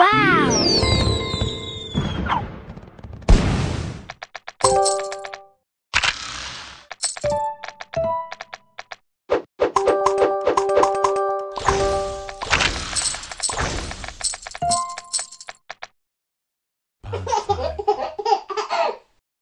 Wow!